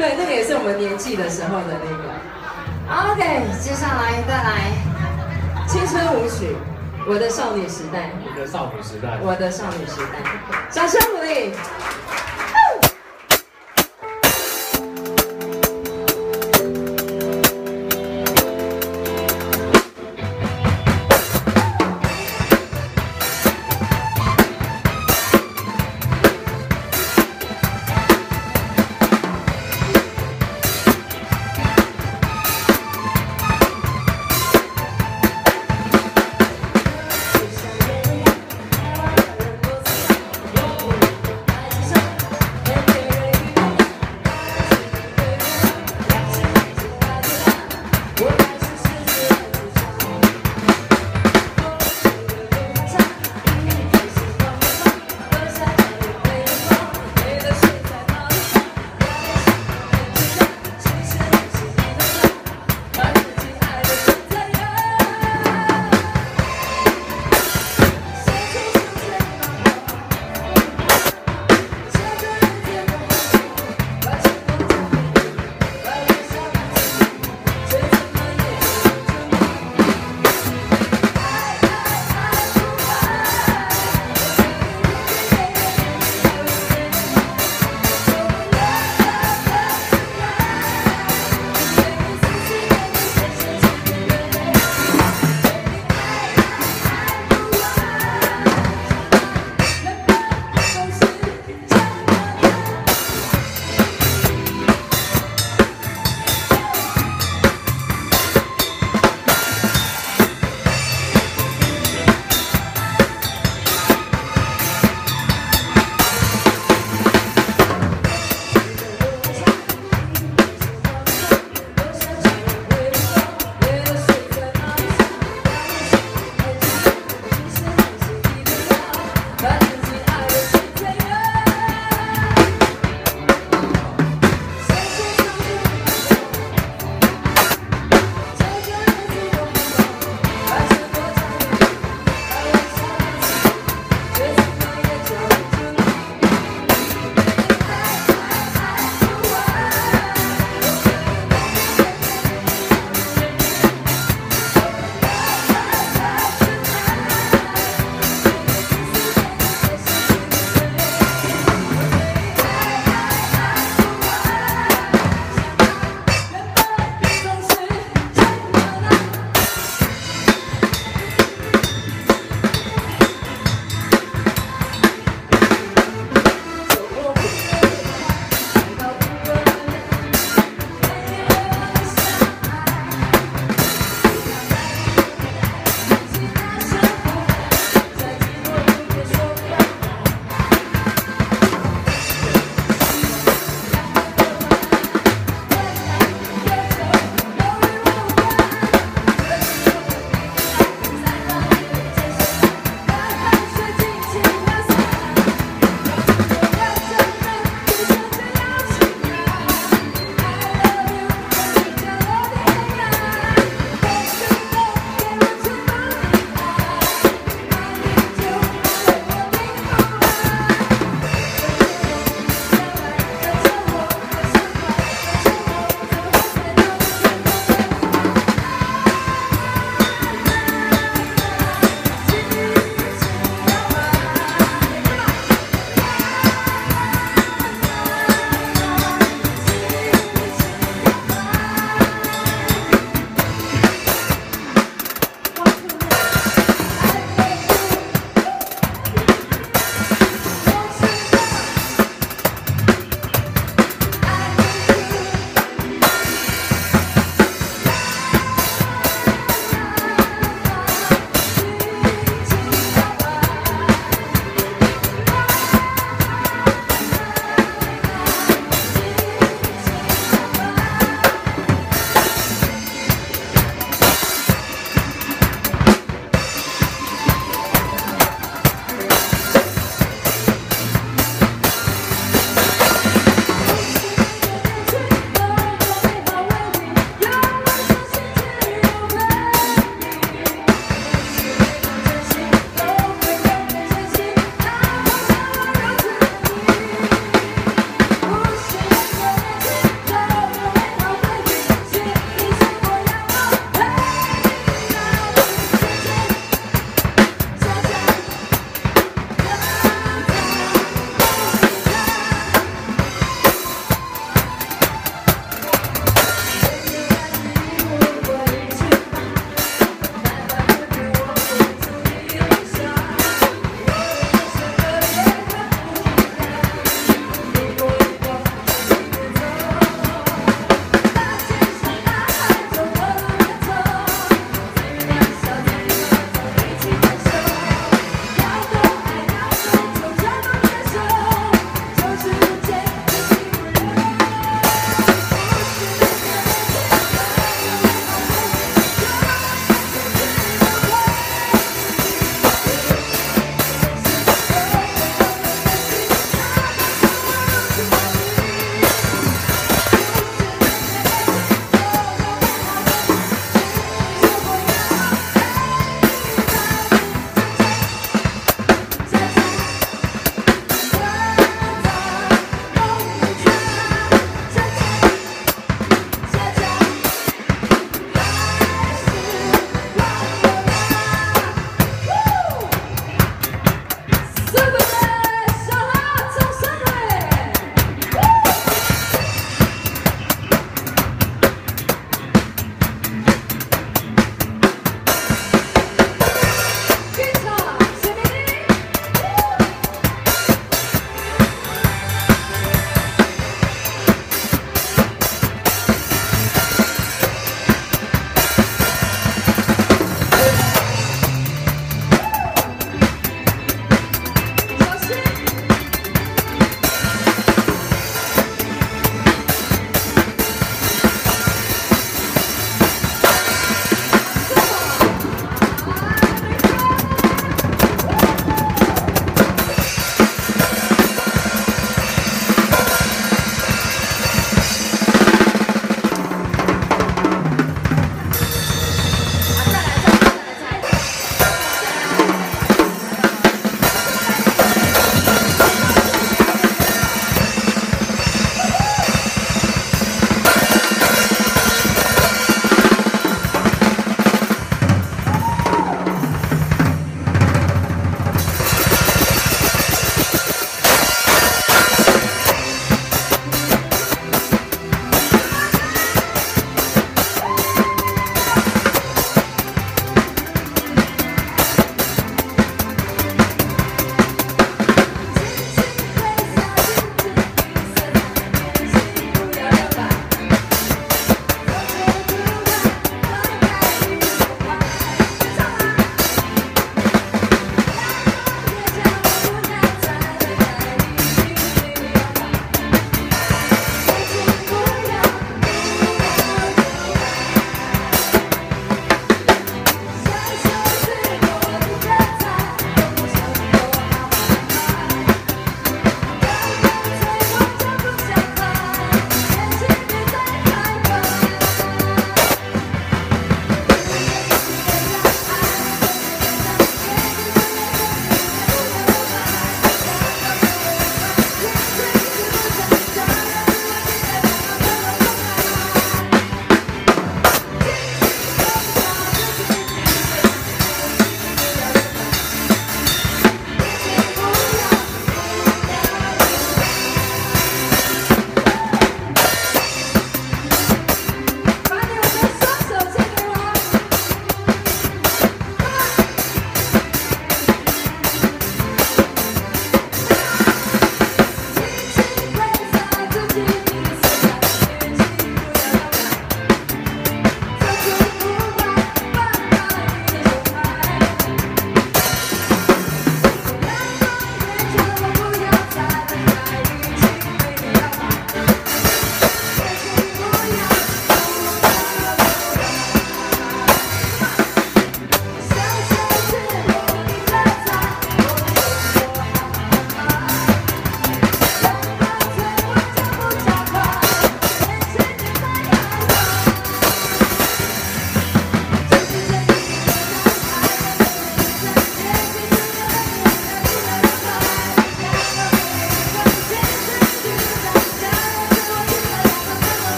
对那个也是我们年纪的时候的那个。Ok 接下来再来青春舞曲我的少女时代。我的少女时代。我的少女时代。掌声鼓励。